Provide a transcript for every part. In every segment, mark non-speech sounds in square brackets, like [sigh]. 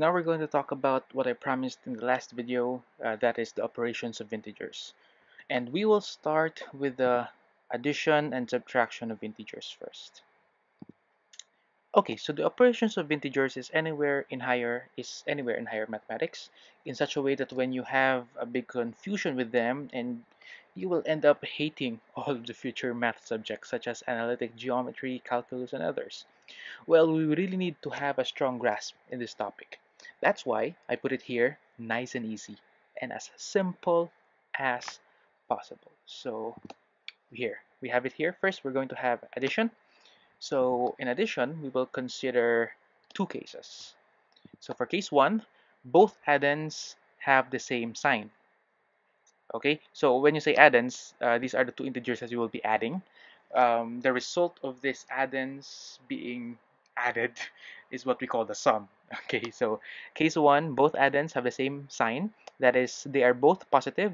Now we're going to talk about what I promised in the last video, uh, that is the operations of integers. And we will start with the addition and subtraction of integers first. Okay, so the operations of integers is anywhere in higher is anywhere in higher mathematics in such a way that when you have a big confusion with them and you will end up hating [laughs] all of the future math subjects such as analytic geometry, calculus, and others. Well, we really need to have a strong grasp in this topic. That's why I put it here nice and easy and as simple as possible. So here, we have it here. First, we're going to have addition. So in addition, we will consider two cases. So for case one, both addends have the same sign. Okay, so when you say addends, uh, these are the two integers that you will be adding. Um, the result of this addends being added [laughs] is what we call the sum. Okay, so case one, both addends have the same sign. That is, they are both positive,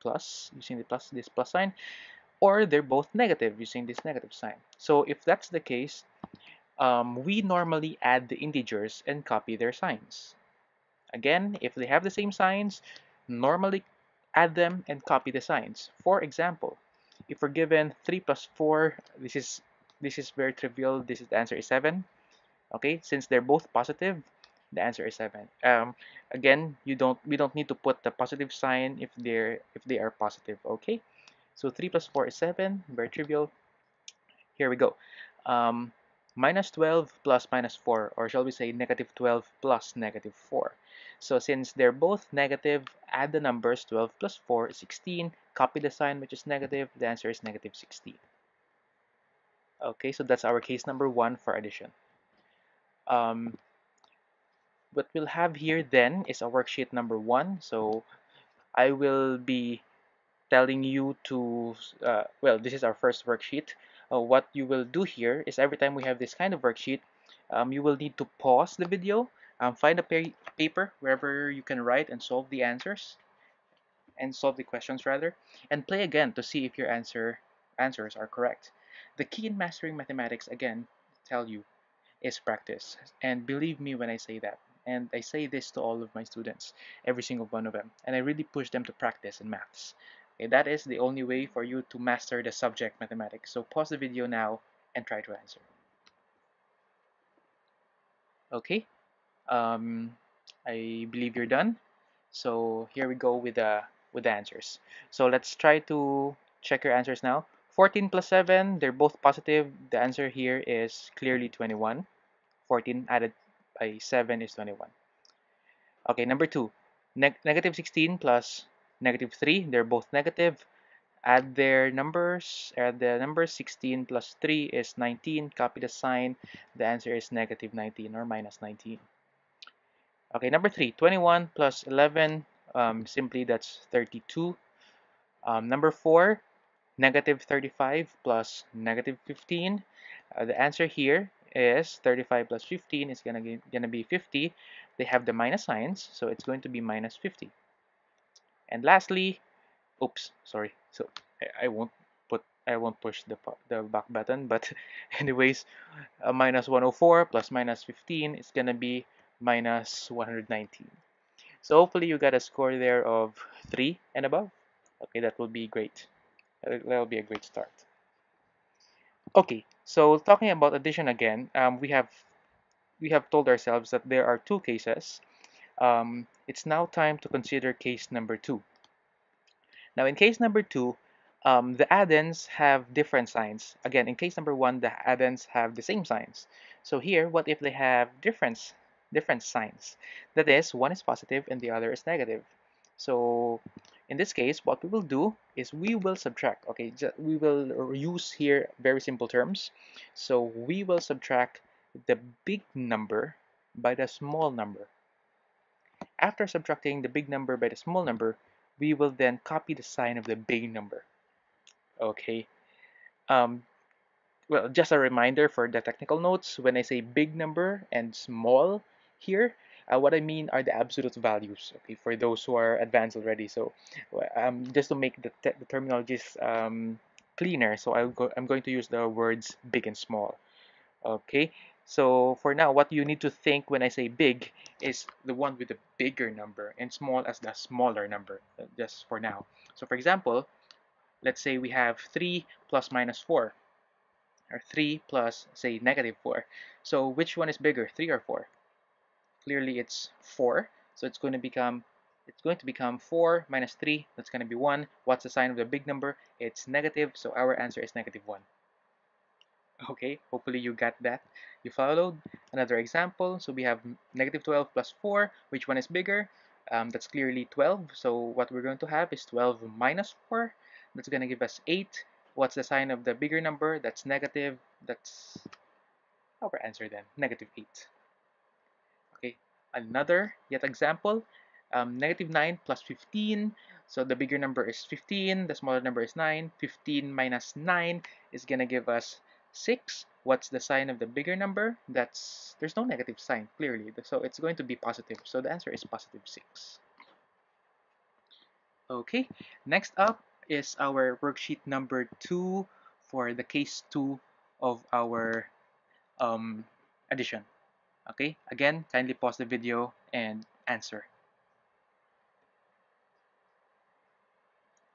plus, using the plus this plus sign, or they're both negative using this negative sign. So if that's the case, um, we normally add the integers and copy their signs. Again, if they have the same signs, normally add them and copy the signs. For example, if we're given 3 plus 4, this is this is very trivial. This is the answer is 7. Okay, since they're both positive, the answer is 7. Um, again, you don't we don't need to put the positive sign if they're if they are positive. Okay, so 3 plus 4 is 7. Very trivial. Here we go. Um, minus 12 plus minus 4, or shall we say negative 12 plus negative 4. So since they're both negative, add the numbers 12 plus 4 is 16. Copy the sign which is negative. The answer is negative 16. Okay, so that's our case number one for addition. Um, what we'll have here then is a worksheet number one. So I will be telling you to, uh, well, this is our first worksheet. Uh, what you will do here is every time we have this kind of worksheet, um, you will need to pause the video, um, find a pa paper wherever you can write and solve the answers, and solve the questions rather, and play again to see if your answer answers are correct. The key in mastering mathematics, again, tell you, is practice. And believe me when I say that. And I say this to all of my students, every single one of them. And I really push them to practice in maths. Okay, that is the only way for you to master the subject mathematics. So pause the video now and try to answer. Okay, um, I believe you're done. So here we go with the with the answers. So let's try to check your answers now. 14 plus 7, they're both positive. The answer here is clearly 21. 14 added by 7 is 21. Okay, number 2. Ne negative 16 plus negative 3, they're both negative. Add their numbers, add the number 16 plus 3 is 19. Copy the sign. The answer is negative 19 or minus 19. Okay, number 3, 21 plus 11, um, simply that's 32. Um, number 4, negative 35 plus negative 15. Uh, the answer here is 35 plus 15 is gonna, gonna be 50. They have the minus signs, so it's going to be minus 50. And lastly, oops, sorry. So I, I won't put I won't push the the back button, [laughs] but anyways, uh, minus 104 plus minus 15 is gonna be minus 119. So hopefully you got a score there of 3 and above. Okay, that will be great that'll be a great start. Okay, so talking about addition again, um, we have we have told ourselves that there are two cases. Um, it's now time to consider case number two. Now in case number two, um, the addends have different signs. Again, in case number one, the addends have the same signs. So here, what if they have different, different signs? That is, one is positive and the other is negative. So in this case, what we will do is we will subtract. Okay, we will use here very simple terms. So we will subtract the big number by the small number. After subtracting the big number by the small number, we will then copy the sign of the big number. Okay. Um, well, just a reminder for the technical notes, when I say big number and small here, uh, what I mean are the absolute values, okay, for those who are advanced already. So um, just to make the, te the terminologies um, cleaner, so I'll go, I'm going to use the words big and small. Okay, So for now, what you need to think when I say big is the one with the bigger number and small as the smaller number, uh, just for now. So for example, let's say we have 3 plus minus 4, or 3 plus, say, negative 4. So which one is bigger, 3 or 4? Clearly it's 4, so it's going to become it's going to become 4 minus 3, that's going to be 1. What's the sign of the big number? It's negative, so our answer is negative 1. Okay, hopefully you got that. You followed. Another example, so we have negative 12 plus 4. Which one is bigger? Um, that's clearly 12. So what we're going to have is 12 minus 4. That's going to give us 8. What's the sign of the bigger number? That's negative. That's our answer then, negative 8. Another yet example. Um, negative 9 plus 15. So the bigger number is 15, the smaller number is 9. 15 minus 9 is going to give us 6. What's the sign of the bigger number? That's There's no negative sign, clearly. So it's going to be positive. So the answer is positive 6. Okay, next up is our worksheet number 2 for the case 2 of our um, addition. Okay, again, kindly pause the video and answer.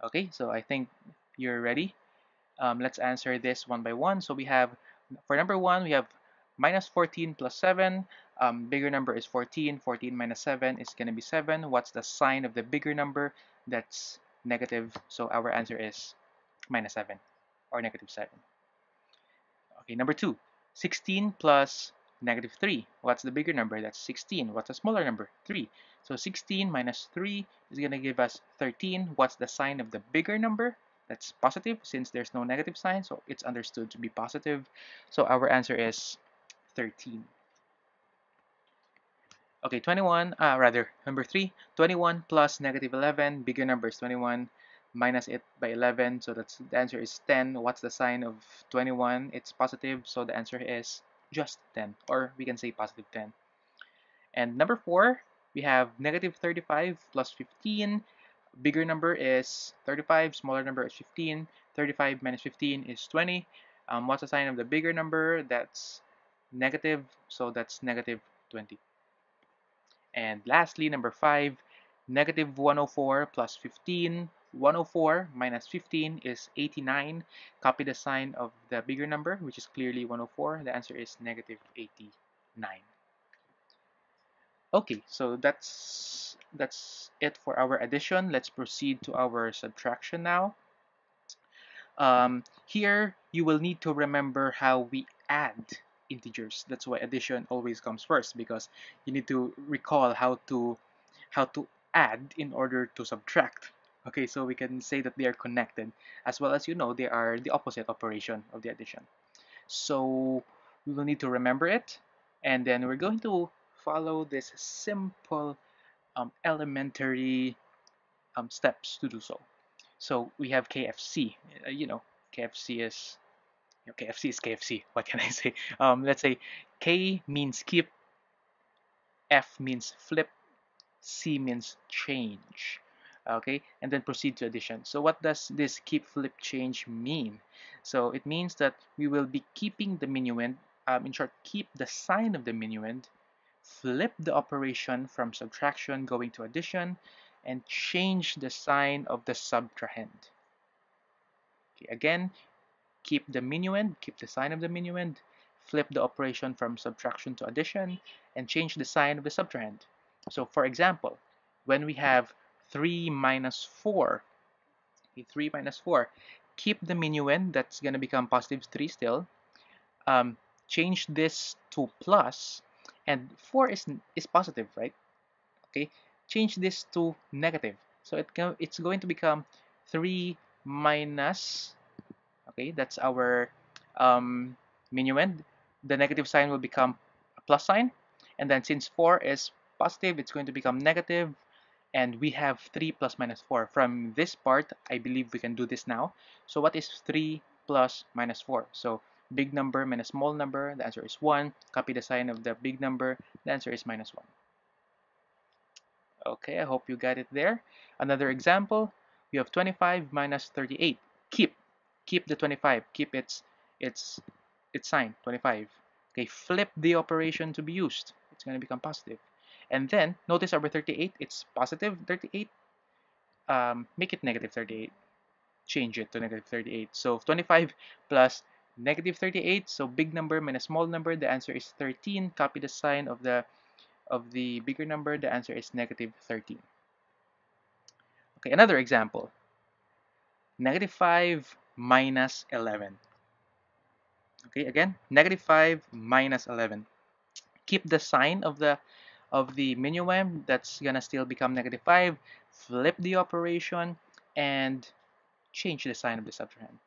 Okay, so I think you're ready. Um, let's answer this one by one. So we have, for number one, we have minus 14 plus 7. Um, bigger number is 14. 14 minus 7 is going to be 7. What's the sign of the bigger number? That's negative. So our answer is minus 7 or negative 7. Okay, number two, 16 plus negative 3. What's the bigger number? That's 16. What's the smaller number? 3. So 16 minus 3 is going to give us 13. What's the sign of the bigger number? That's positive since there's no negative sign, so it's understood to be positive. So our answer is 13. Okay, 21, uh, rather, number 3, 21 plus negative 11, bigger number is 21, minus it by 11, so that's the answer is 10. What's the sign of 21? It's positive, so the answer is just 10, or we can say positive 10. And number 4, we have negative 35 plus 15. Bigger number is 35, smaller number is 15. 35 minus 15 is 20. Um, what's the sign of the bigger number? That's negative, so that's negative 20. And lastly, number 5, negative 104 plus 15. 104 minus 15 is 89. Copy the sign of the bigger number, which is clearly 104. The answer is negative 89. Okay, so that's that's it for our addition. Let's proceed to our subtraction now. Um, here, you will need to remember how we add integers. That's why addition always comes first because you need to recall how to how to add in order to subtract. Okay, so we can say that they are connected as well as you know they are the opposite operation of the addition. So we will need to remember it and then we're going to follow this simple um, elementary um, steps to do so. So we have KFC. Uh, you know, KFC is KFC is KFC. [laughs] What can I say? Um, let's say K means keep, F means flip, C means change. Okay, and then proceed to addition. So what does this keep, flip, change mean? So it means that we will be keeping the minuend. Um, in short, keep the sign of the minuend flip the operation from subtraction going to addition, and change the sign of the subtrahend. Okay, again, keep the minuend, keep the sign of the minuend, flip the operation from subtraction to addition, and change the sign of the subtrahend. So for example, when we have 3 minus 4, okay, 3 minus 4, keep the minuend, that's going to become positive 3 still, um, change this to plus, and 4 is is positive right? Okay change this to negative. So it it's going to become 3 minus okay that's our um, minuend the negative sign will become a plus sign and then since 4 is positive it's going to become negative and we have 3 plus minus 4 from this part I believe we can do this now so what is 3 plus minus 4 so big number minus small number, the answer is 1. Copy the sign of the big number, the answer is minus 1. Okay, I hope you got it there. Another example, we have 25 minus 38. Keep, keep the 25, keep its its its sign, 25. Okay, flip the operation to be used. It's going to become positive. And then, notice our 38, it's positive 38. Um, make it negative 38. Change it to negative 38. So 25 plus negative 38, so big number minus small number, the answer is 13. Copy the sign of the of the bigger number, the answer is negative 13. Okay, another example. Negative 5 minus 11. Okay, again, negative 5 minus 11. Keep the sign of the of the minuend, that's gonna still become negative 5. Flip the operation and change the sign of the subtrahend.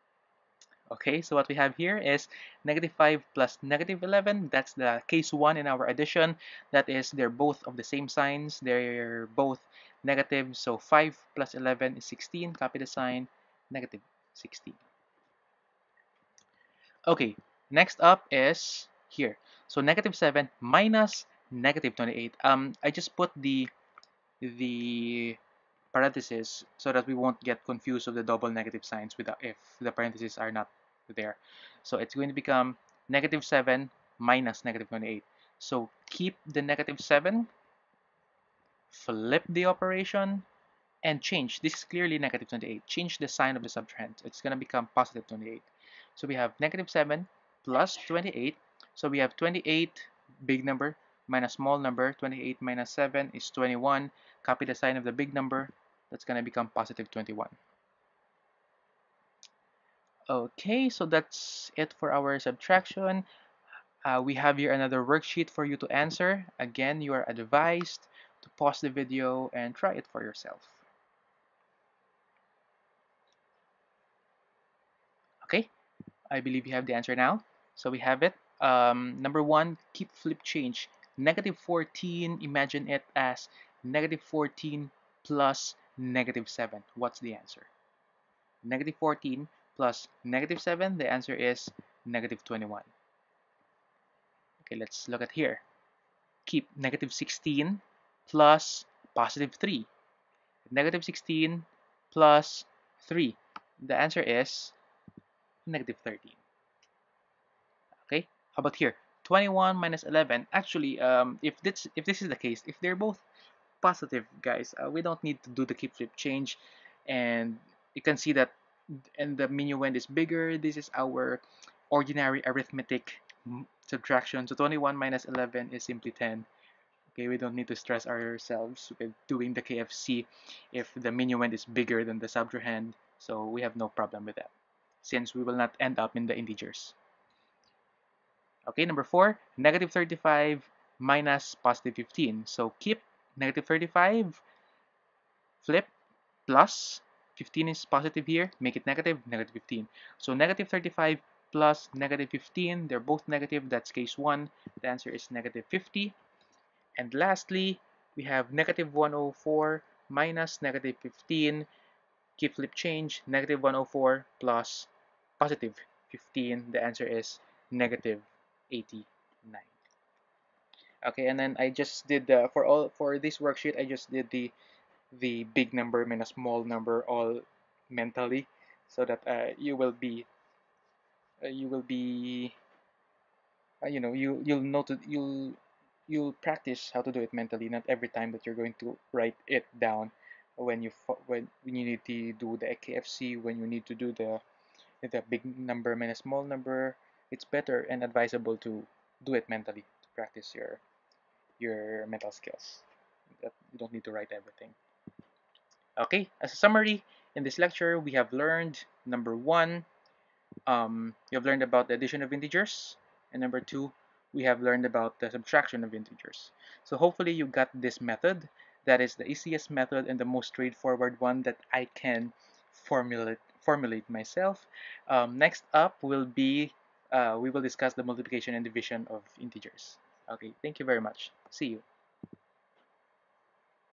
Okay, so what we have here is negative 5 plus negative 11. That's the case 1 in our addition. That is, they're both of the same signs. They're both negative. So 5 plus 11 is 16. Copy the sign, negative 16. Okay, next up is here. So negative 7 minus negative 28. Um, I just put the the parentheses so that we won't get confused of the double negative signs without if the parentheses are not there. So it's going to become negative 7 minus negative 28. So keep the negative 7, flip the operation, and change. This is clearly negative 28. Change the sign of the subtrahend. It's going to become positive 28. So we have negative 7 plus 28. So we have 28, big number, minus small number. 28 minus 7 is 21. Copy the sign of the big number. That's going to become positive 21. Okay, so that's it for our subtraction. Uh, we have here another worksheet for you to answer. Again, you are advised to pause the video and try it for yourself. Okay, I believe you have the answer now. So we have it. Um, number one, keep flip change. Negative 14, imagine it as negative 14 plus negative 7. What's the answer? Negative 14 plus negative 7, the answer is negative 21. Okay, let's look at here. Keep negative 16 plus positive 3. Negative 16 plus 3. The answer is negative 13. Okay, how about here? 21 minus 11. Actually, um, if this if this is the case, if they're both positive, guys, uh, we don't need to do the keep flip change, and you can see that and the minuend is bigger. This is our ordinary arithmetic subtraction. So 21 minus 11 is simply 10. Okay, we don't need to stress ourselves with doing the KFC if the minuend is bigger than the subtrahend. So we have no problem with that since we will not end up in the integers. Okay, number 4, negative 35 minus positive 15. So keep negative 35, flip, plus 15 is positive here, make it negative, negative 15. So negative 35 plus negative 15, they're both negative, that's case 1. The answer is negative 50. And lastly, we have negative 104 minus negative 15, keep flip change, negative 104 plus positive 15. The answer is negative 89. Okay, and then I just did the, for all, for this worksheet, I just did the the big number a small number all mentally so that uh, you will be uh, you will be uh, you know you you'll know to you'll you'll practice how to do it mentally not every time that you're going to write it down when you when, when you need to do the KFC when you need to do the the big number a small number it's better and advisable to do it mentally to practice your your mental skills you don't need to write everything Okay, as a summary, in this lecture, we have learned number one, um, we have learned about the addition of integers, and number two, we have learned about the subtraction of integers. So hopefully you got this method. That is the easiest method and the most straightforward one that I can formulate formulate myself. Um, next up will be uh, we will discuss the multiplication and division of integers. Okay, thank you very much. See you.